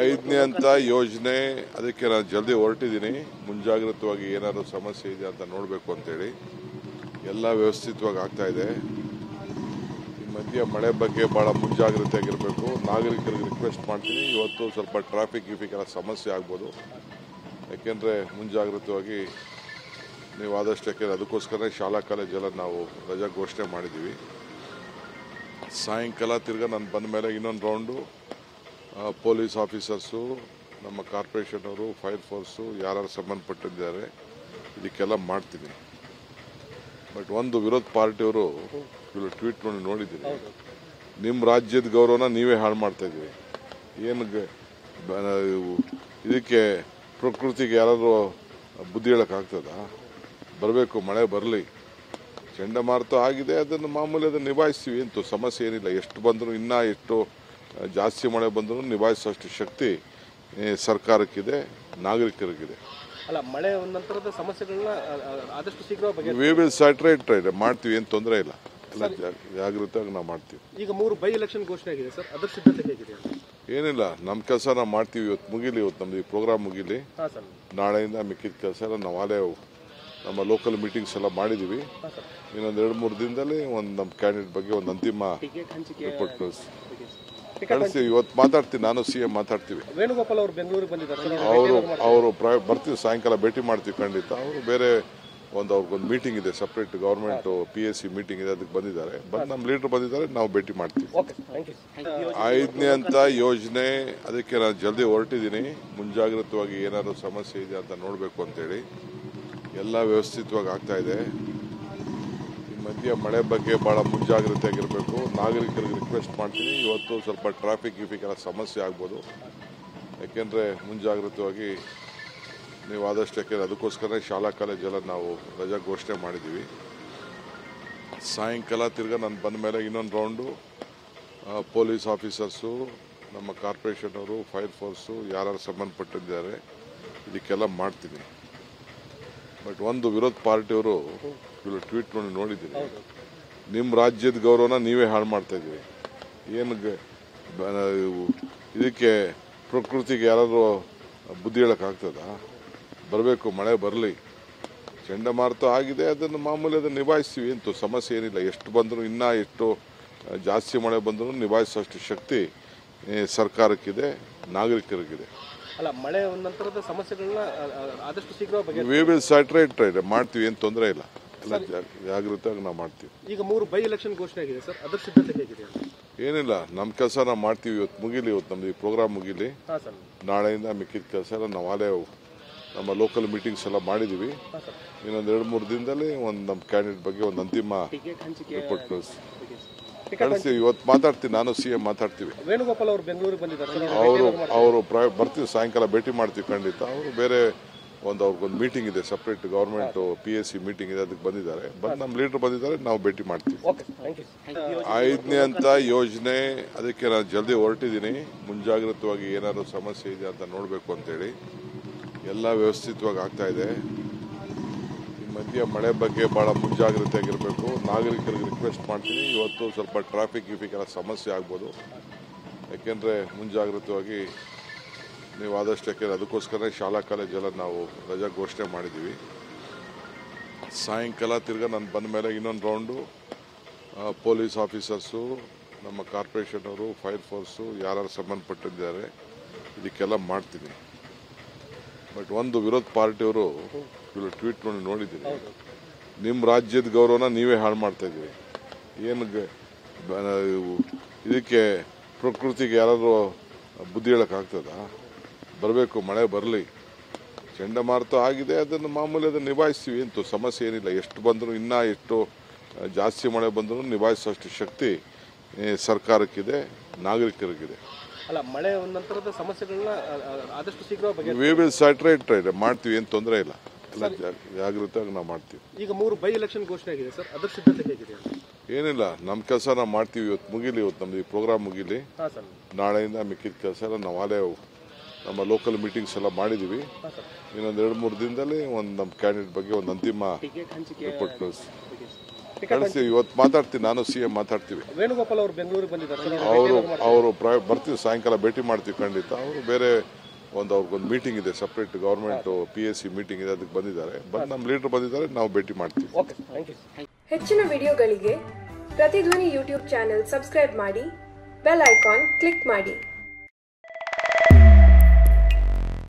ಐದನೇ ಅಂತ ಯೋಜನೆ, ಅದಕ್ಕೆ ನಾನು ಜಲ್ದಿ ಹೊರಟಿದ್ದೀನಿ. ಮುಂಜಾಗ್ರತವಾಗಿ ಏನಾದ್ರು ಸಮಸ್ಯೆ ಇದೆ ಅಂತ ನೋಡಬೇಕು ಅಂತೇಳಿ. ಎಲ್ಲ ವ್ಯವಸ್ಥಿತವಾಗಿ ಆಗ್ತಾ ಇದೆ. ಈ ಮಧ್ಯ ಮಳೆ ಬಗ್ಗೆ ಭಾಳ ಮುಂಜಾಗ್ರತೆ ಆಗಿರಬೇಕು. ನಾಗರಿಕರಿಗೆ ರಿಕ್ವೆಸ್ಟ್ ಮಾಡ್ತೀನಿ. ಇವತ್ತು ಸ್ವಲ್ಪ ಟ್ರಾಫಿಕ್ ಗಿಫಿಕ್ ಎಲ್ಲ ಸಮಸ್ಯೆ ಆಗ್ಬೋದು. ಯಾಕೆಂದರೆ ಮುಂಜಾಗ್ರತವಾಗಿ ನೀವು ಆದಷ್ಟು ಯಾಕೆಂದರೆ ಅದಕ್ಕೋಸ್ಕರ ಶಾಲಾ ಕಾಲೇಜೆಲ್ಲ ನಾವು ರಜಾ ಘೋಷಣೆ ಮಾಡಿದ್ದೀವಿ. ಸಾಯಂಕಾಲ ತಿರ್ಗಾ ನಾನು ಬಂದ ಮೇಲೆ ಇನ್ನೊಂದು ರೌಂಡು ಪೊಲೀಸ್ ಆಫೀಸರ್ಸು, ನಮ್ಮ ಕಾರ್ಪೊರೇಷನ್ ಅವರು, ಫೈರ್ ಫೋರ್ಸು ಯಾರು ಸಂಬಂಧಪಟ್ಟಿದ್ದಾರೆ, ಇದಕ್ಕೆಲ್ಲ ಮಾಡ್ತೀನಿ. ಬಟ್ ಒಂದು ವಿರೋಧ ಪಾರ್ಟಿಯವರು ಇವರು ಟ್ವೀಟ್ ಮಾಡಿ ನೋಡಿದ್ದೀನಿ ನಿಮ್ಮ ರಾಜ್ಯದ ಗೌರವನ ನೀವೇ ಹಾಳು ಮಾಡ್ತಾ ಇದ್ದೀರಿ. ಏನು ಇದಕ್ಕೆ ಪ್ರಕೃತಿಗೆ ಯಾರಾದರೂ ಬುದ್ಧಿ ಹೇಳೋಕ್ಕಾಗ್ತದ ಬರಬೇಕು, ಮಳೆ ಬರಲಿ. ಚಂಡಮಾರುತ ಆಗಿದೆ, ಅದನ್ನು ಮಾಮೂಲಿ ಅದನ್ನು ನಿಭಾಯಿಸ್ತೀವಿ. ಅಂತೂ ಸಮಸ್ಯೆ ಏನಿಲ್ಲ. ಎಷ್ಟು ಬಂದರೂ ಇನ್ನೂ ಎಷ್ಟು ಜಾಸ್ತಿ ಮಳೆ ಬಂದರೂ ನಿಭಾಯಿಸುವಷ್ಟು ಶಕ್ತಿ ಸರ್ಕಾರಕ್ಕಿದೆ ನಾಗರಿಕರಿಗಿದೆ. ಅಲ್ಲ ಮಳೆ ನಂತರದ ಸಮಸ್ಯೆಗಳನ್ನ ಆ, ಆ, ಆದಷ್ಟು ಶೀಘ್ರ ಬಗೆ ವಿ ವಿಲ್ ಸ್ಯಾಟ್ರೇಟ್ ಮಾಡ್ತೀವಿ ಏನು ತೊಂದರೆ ಇಲ್ಲ. ಎಲ್ಲ ಜಾಗೃತವಾಗಿ ನಾವು ಮಾಡ್ತೀವಿ. ಈಗ ಮೂರು ಬೈ ಎಲೆಕ್ಷನ್ ಘೋಷಣೆ ಆಗಿದೆ ಸರ್. ಅದರ ಸಿದ್ಧತೆ ಹೇಗಿದೆ? ಏನಿಲ್ಲ ನಮ್ಮ ಕೆಲಸ ನಾವು ಮಾಡ್ತೀವಿ ಇವತ್ತು ಮುಗಿಲಿ ಇವತ್ತು ನಮ್ದು ಈ ಪ್ರೋಗ್ರಾಮ್ ಮುಗಿಲಿ. ನಾಳೆಯಿಂದ ಮಿಕ್ಕಿದ ಕೆಲಸ ಎಲ್ಲ ನಾವು ಅಲ್ಲೇ ನಮ್ಮ ಲೋಕಲ್ ಮೀಟಿಂಗ್ಸ್ ಎಲ್ಲ ಮಾಡಿದ್ದೀವಿ ಇನ್ನೊಂದು ಎರಡು ಮೂರು ದಿನದಲ್ಲಿ ಒಂದು ನಮ್ಮ ಕ್ಯಾಂಡಿಡೇಟ್ ಬಗ್ಗೆ ಒಂದು ಅಂತಿಮ ರಿಪೋರ್ಟ್ ರಿಪೋರ್ಟ್ ಕಳಿಸಿ ಕಳಿಸ್ತೀವಿ ಇವತ್ತು ಮಾತಾಡ್ತೀನಿ ನಾನು ಸಿ ಎಂ ಮಾತಾಡ್ತೀವಿ. ವೇಣುಗೋಪಾಲ್ ಅವರು ಬೆಂಗಳೂರಿಗೆ ಬಂದಿದ್ದಾರೆ. ಅವರು ಅವರು ಪ್ರೈ ಬರ್ತೀವಿ ಸಾಯಂಕಾಲ ಭೇಟಿ ಮಾಡ್ತೀವಿ ಖಂಡಿತ. ಅವರು ಬೇರೆ ಒಂದು ಅವ್ರಿಗೊಂದು ಮೀಟಿಂಗ್ ಇದೆ separate government P S C meeting ಇದೆ ಅದಕ್ಕೆ ಬಂದಿದ್ದಾರೆ. ಬಟ್ ನಮ್ಮ ಲೀಡರ್ ಬಂದಿದ್ದಾರೆ ನಾವು ಭೇಟಿ ಮಾಡ್ತೀವಿ. ಓಕೆ ಥ್ಯಾಂಕ್ ಯು ಐದನೇ ಅಂತ ಯೋಜನೆ ಅದಕ್ಕೆ ನಾನು ಜಲ್ದಿ ಹೊರಟಿದ್ದೀನಿ. ಮುಂಜಾಗ್ರತವಾಗಿ ಏನಾದರೂ ಸಮಸ್ಯೆ ಇದೆ ಅಂತ ನೋಡಬೇಕು ಅಂತೇಳಿ. ಎಲ್ಲ ವ್ಯವಸ್ಥಿತವಾಗಿ ಆಗ್ತಾ ಇದೆ. ಮಧ್ಯ ಮಳೆ ಬಗ್ಗೆ ಭಾಳ ಮುಂಜಾಗ್ರತೆ ಆಗಿರಬೇಕು. ನಾಗರಿಕರಿಗೆ ರಿಕ್ವೆಸ್ಟ್ ಮಾಡ್ತೀನಿ. ಇವತ್ತು ಸ್ವಲ್ಪ ಟ್ರಾಫಿಕ್ ಗಿಫಿಕ್ ಎಲ್ಲ ಸಮಸ್ಯೆ ಆಗ್ಬೋದು. ಯಾಕೆಂದರೆ ಮುಂಜಾಗ್ರತವಾಗಿ ನೀವು ಆದಷ್ಟು ಯಾಕೆಂದರೆ ಅದಕ್ಕೋಸ್ಕರ ಶಾಲಾ ಕಾಲೇಜೆಲ್ಲ ನಾವು ರಜಾ ಘೋಷಣೆ ಮಾಡಿದ್ದೀವಿ. ಸಾಯಂಕಾಲ ತಿರ್ಗ ನಾನು ಬಂದ ಮೇಲೆ ಇನ್ನೊಂದು ರೌಂಡು ಪೊಲೀಸ್ ಆಫೀಸರ್ಸು ನಮ್ಮ ಕಾರ್ಪೊರೇಷನ್ ಅವರು ಫೈರ್ ಫೋರ್ಸು ಯಾರು ಸಂಬಂಧಪಟ್ಟಿದ್ದಾರೆ, ಇದಕ್ಕೆಲ್ಲ ಮಾಡ್ತೀನಿ. ಬಟ್ ಒಂದು ವಿರೋಧ ಪಾರ್ಟಿಯವರು ಇವರು ಟ್ವೀಟ್ ಮಾಡಿ ನೋಡಿದ್ದೀರಿ. ನಿಮ್ಮ ರಾಜ್ಯದ ಗೌರವನ ನೀವೇ ಹಾಳು ಮಾಡ್ತಾ ಇದ್ದೀರಿ. ಏನು ಇದಕ್ಕೆ ಪ್ರಕೃತಿಗೆ ಯಾರಾದರೂ ಬುದ್ಧಿ ಹೇಳೋಕ್ಕಾಗ್ತದಾ ಬರಬೇಕು, ಮಳೆ ಬರಲಿ. ಚಂಡಮಾರುತ ಆಗಿದೆ, ಅದನ್ನು ಮಾಮೂಲಿ ಅದನ್ನು ನಿಭಾಯಿಸ್ತೀವಿ. ಅಂತೂ ಸಮಸ್ಯೆ ಏನಿಲ್ಲ. ಎಷ್ಟು ಬಂದರೂ ಇನ್ನೂ ಎಷ್ಟು ಜಾಸ್ತಿ ಮಳೆ ಬಂದರೂ ನಿಭಾಯಿಸೋಷ್ಟು ಶಕ್ತಿ ಸರ್ಕಾರಕ್ಕಿದೆ, ನಾಗರಿಕರಿಗಿದೆ. ಅಲ್ಲ ಮಳೆ ನಂತರದ ಸಮಸ್ಯೆಗಳನ್ನ ಆದಷ್ಟು ಶೀಘ್ರ ಬಗೆ ವಿ ವಿಲ್ ಸ್ಯಾಟ್ರೇಟ್ ಮಾಡ್ತೀವಿ ಏನು ತೊಂದರೆ ಇಲ್ಲ. ಎಲ್ಲ ಜಾಗೃತವಾಗಿ ನಾವು ಮಾಡ್ತೀವಿ. ಈಗ ಮೂರು ಬೈ ಎಲೆಕ್ಷನ್ ಘೋಷಣೆ ಆಗಿದೆ ಸರ್. ಅದರ ಸಿದ್ಧತೆ ಹೇಗಿದೆ ಏನಿಲ್ಲ ನಮ್ಮ ಕೆಲಸ ನಾವು ಮಾಡ್ತೀವಿ ಇವತ್ತು ಮುಗಿಲಿ ಇವತ್ತು ನಮ್ದು ಈ ಪ್ರೋಗ್ರಾಮ್ ಮುಗಿಲಿ. ನಾಳೆಯಿಂದ ಮಿಕ್ಕಿದ ಕೆಲಸ ಎಲ್ಲ ನಾವು ನಮ್ಮ ಲೋಕಲ್ ಮೀಟಿಂಗ್ಸ್ ಎಲ್ಲ ಮಾಡಿದ್ದೀವಿ ಇನ್ನೊಂದು ಎರಡು ಮೂರು ದಿನದಲ್ಲಿ ಒಂದು ನಮ್ಮ ಕ್ಯಾಂಡಿಡೇಟ್ ಬಗ್ಗೆ ಒಂದು ಅಂತಿಮ ರಿಪೋರ್ಟ್ ಕಳಿಸಿ ಟಿಕೆಟ್ ಕಳಿಸ್ತೀವಿ ಇವತ್ತು ಮಾತಾಡ್ತೀವಿ ನಾನು ಸಿ ಎಂ ಮಾತಾಡ್ತೀವಿ. ವೇಣುಗೋಪಾಲ್ ಅವರು ಬೆಂಗಳೂರಿಗೆ ಬಂದಿದ್ದಾರೆ. ಅವರು ಅವರು ಬರ್ತೀವಿ ಸಾಯಂಕಾಲ ಭೇಟಿ ಮಾಡ್ತೀವಿ ಖಂಡಿತ. ಅವರು ಬೇರೆ ಒಂದು ಅವ್ರಿಗೊಂದು ಮೀಟಿಂಗ್ ಇದೆ separate government P S C meeting ಇದೆ ಅದಕ್ಕೆ ಬಂದಿದ್ದಾರೆ. ಬಟ್ ನಮ್ಮ ಲೀಡರ್ ಬಂದಿದ್ದಾರೆ ನಾವು ಭೇಟಿ ಮಾಡ್ತೀವಿ. ಓಕೆ ಥ್ಯಾಂಕ್ ಯು ಐದನೇ ಅಂತ ಯೋಜನೆ ಅದಕ್ಕೆ ನಾನು ಜಲ್ದಿ ಹೊರಟಿದ್ದೀನಿ. ಮುಂಜಾಗ್ರತವಾಗಿ ಏನಾದರೂ ಸಮಸ್ಯೆ ಇದೆ ಅಂತ ನೋಡಬೇಕು ಅಂತೇಳಿ. ಎಲ್ಲ ವ್ಯವಸ್ಥಿತವಾಗಿ ಆಗ್ತಾ ಇದೆ. ಮಧ್ಯ ಮಳೆ ಬಗ್ಗೆ ಭಾಳ ಮುಂಜಾಗ್ರತೆ ಆಗಿರಬೇಕು. ನಾಗರಿಕರಿಗೆ ರಿಕ್ವೆಸ್ಟ್ ಮಾಡ್ತೀನಿ. ಇವತ್ತು ಸ್ವಲ್ಪ ಟ್ರಾಫಿಕ್ ಗಿಫಿಕ್ ಎಲ್ಲ ಸಮಸ್ಯೆ ಆಗ್ಬೋದು. ಯಾಕೆಂದರೆ ಮುಂಜಾಗ್ರತವಾಗಿ ನೀವು ಆದಷ್ಟು ಯಾಕೆಂದರೆ ಅದಕ್ಕೋಸ್ಕರ ಶಾಲಾ ಕಾಲೇಜೆಲ್ಲ ನಾವು ರಜಾ ಘೋಷಣೆ ಮಾಡಿದ್ದೀವಿ. ಸಾಯಂಕಾಲ ತಿರ್ಗ ನಾನು ಬಂದ ಮೇಲೆ ಇನ್ನೊಂದು ರೌಂಡು ಪೊಲೀಸ್ ಆಫೀಸರ್ಸು ನಮ್ಮ ಕಾರ್ಪೊರೇಷನ್ ಅವರು ಫೈರ್ ಫೋರ್ಸು ಯಾರು ಸಂಬಂಧಪಟ್ಟಿದ್ದಾರೆ, ಇದಕ್ಕೆಲ್ಲ ಮಾಡ್ತೀನಿ. ಬಟ್ ಒಂದು ವಿರೋಧ ಪಾರ್ಟಿಯವರು ಇವರು ಟ್ವೀಟ್ ಮಾಡಿ ನೋಡಿದ್ದೀರಿ. ನಿಮ್ಮ ರಾಜ್ಯದ ಗೌರವನ ನೀವೇ ಹಾಳು ಮಾಡ್ತಾ ಇದ್ದೀರಿ. ಏನು ಇದಕ್ಕೆ ಪ್ರಕೃತಿಗೆ ಯಾರಾದರೂ ಬುದ್ಧಿ ಹೇಳೋಕ್ಕಾಗ್ತದಾ ಬರಬೇಕು, ಮಳೆ ಬರಲಿ. ಚಂಡಮಾರುತ ಆಗಿದೆ, ಅದನ್ನು ಮಾಮೂಲಿ ಅದನ್ನು ನಿಭಾಯಿಸ್ತೀವಿ. ಅಂತೂ ಸಮಸ್ಯೆ ಏನಿಲ್ಲ. ಎಷ್ಟು ಬಂದರೂ ಇನ್ನೂ ಎಷ್ಟು ಜಾಸ್ತಿ ಮಳೆ ಬಂದರೂ ನಿಭಾಯಿಸೋಷ್ಟು ಶಕ್ತಿ ಸರ್ಕಾರಕ್ಕಿದೆ, ನಾಗರಿಕರಿಗಿದೆ. ಅಲ್ಲ ಮಳೆ ನಂತರದ ಸಮಸ್ಯೆಗಳನ್ನ ಆದಷ್ಟು ಶೀಘ್ರ ಬಗೆ ವಿ ವಿಲ್ ಸ್ಯಾಟ್ರೇಟ್ ಮಾಡ್ತೀವಿ ಏನು ತೊಂದರೆ ಇಲ್ಲ. ಎಲ್ಲ ಜಾಗೃತವಾಗಿ ನಾವು ಮಾಡ್ತೀವಿ. ಈಗ ಮೂರು ಬೈ ಎಲೆಕ್ಷನ್ ಘೋಷಣೆ ಆಗಿದೆ ಸರ್. ಅದರ ಸಿದ್ಧತೆ ಹೇಗಿದೆ? ಏನಿಲ್ಲ ನಮ್ಮ ಕೆಲಸ ನಾವು ಮಾಡ್ತೀವಿ ಇವತ್ತು ಮುಗಿಲಿ ಇವತ್ತು ನಮ್ದು ಈ ಪ್ರೋಗ್ರಾಮ್ ಮುಗಿಲಿ. ನಾಳೆಯಿಂದ ಮಿಕ್ಕಿದ ಕೆಲಸ ಎಲ್ಲ ನಾವು ಅಲ್ಲೇ ನಮ್ಮ ಲೋಕಲ್ ಮೀಟಿಂಗ್ಸ್ ಎಲ್ಲ ಮಾಡಿದ್ದೀವಿ ಸರ್. ಇನ್ನೊಂದು ಎರಡು ಮೂರು ದಿನದಲ್ಲಿ ಒಂದು ನಮ್ಮ ಕ್ಯಾಂಡಿಡೇಟ್ ಬಗ್ಗೆ ಒಂದು ಅಂತಿಮ ರಿಪೋರ್ಟ್ ರಿಪೋರ್ಟ್ ಕಳಿಸಿ ಕಳಿಸ್ತೀವಿ ಇವತ್ತು ಮಾತಾಡ್ತೀನಿ ನಾನು ಸಿ ಎಂ ಮಾತಾಡ್ತೀವಿ. ವೇಣುಗೋಪಾಲ್ ಅವರು ಬೆಂಗಳೂರಿಗೆ ಬಂದಿದ್ದಾರೆ. ಅವರು ಅವರು ಪ್ರ ಬರ್ತೀವಿ ಸಾಯಂಕಾಲ ಭೇಟಿ ಮಾಡ್ತೀವಿ ಖಂಡಿತ. ಅವರು ಬೇರೆ ಒಂದು ಅವ್ರಿಗೊಂದು ಮೀಟಿಂಗ್ ಇದೆ separate government P S C meeting ಇದೆ ಅದಕ್ಕೆ ಬಂದಿದ್ದಾರೆ. ಬಟ್ ನಮ್ಮ ಲೀಡರ್ ಬಂದಿದ್ದಾರೆ ನಾವು ಭೇಟಿ ಮಾಡ್ತೀವಿ. ಓಕೆ ಥ್ಯಾಂಕ್ ಯು ಹೆಚ್ಚಿನ ವಿಡಿಯೋಗಳಿಗೆ ಪ್ರತಿಧ್ವನಿ ಯೂಟ್ಯೂಬ್ ಚಾನೆಲ್ ಸಬ್ಸ್ಕ್ರೈಬ್ ಮಾಡಿ ಬೆಲ್ ಐಕಾನ್ ಕ್ಲಿಕ್ ಮಾಡಿ.